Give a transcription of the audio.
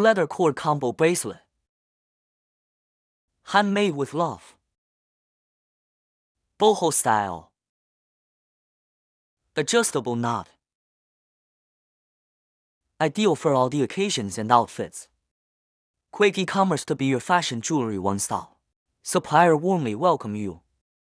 Leather cord combo bracelet. Handmade with love. Boho style. Adjustable knot. Ideal for all the occasions and outfits. Quake e-commerce to be your fashion jewelry one stop. Supplier warmly welcome you.